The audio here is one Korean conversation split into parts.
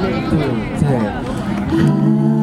对不对？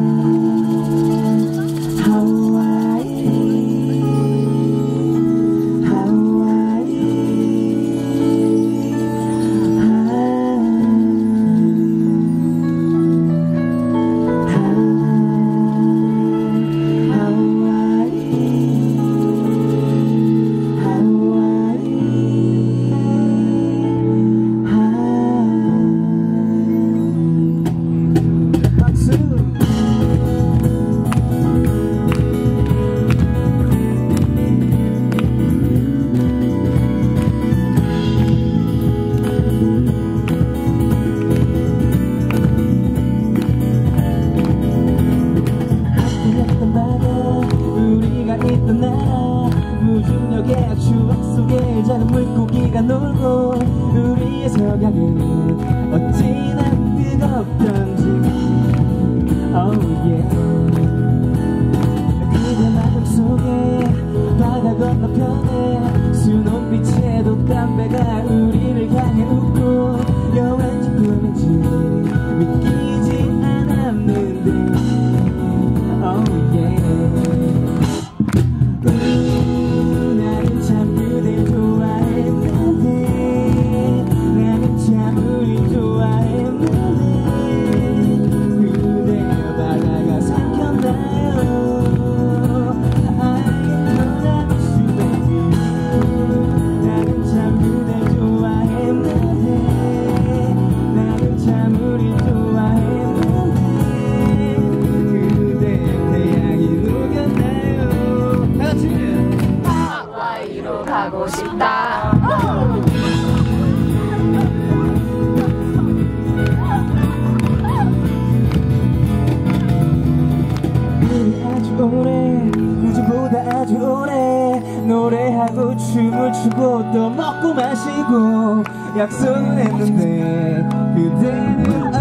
무중력의 추억 속에 작은 물고기가 놀고 우리의 석양은 어찌나 뜨겁던지. Oh yeah. 그대 마음 속에 바다 건너편에 수놓빛에도 담배가 가고 싶다. 아주 오래 우주보다 아주 오래 노래하고 춤을 추고 또 먹고 마시고 약속을 했는데 그대는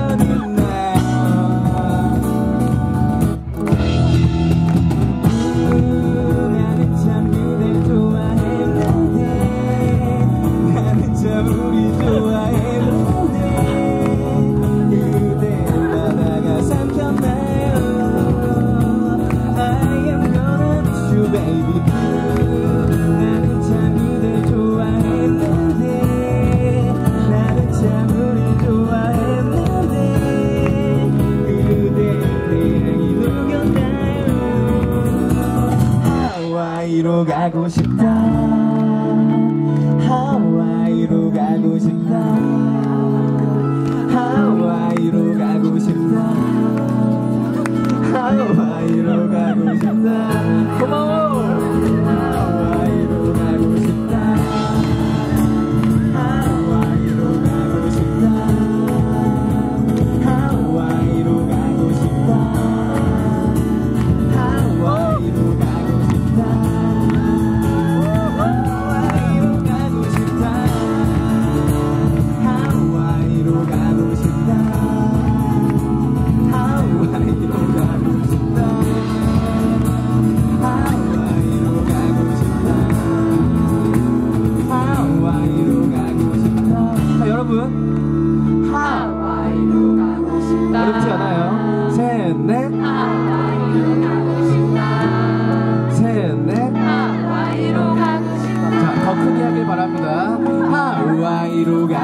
가고 싶다. 하와이로 가고 싶다. 하와이로 가고 싶다. 하와이로 가고 싶다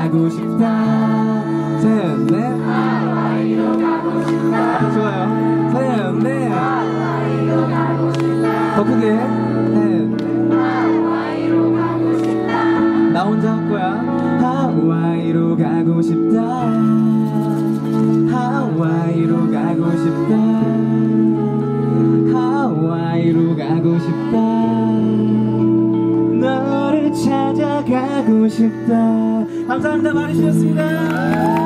가고 싶다. 셋, 넷. 하와이로 가고 싶다. 좋아요. 셋, 넷. 하와이로 가고 싶다. 더 크게. 셋, 넷. 하와이로 가고 싶다. 나 혼자 할 거야. 하와이로 가고 싶다. 하와이로 가고 싶다. 하와이로 가고 싶다. 너를 찾아가고 싶다. 감사합니다. 많이 주셨습니다.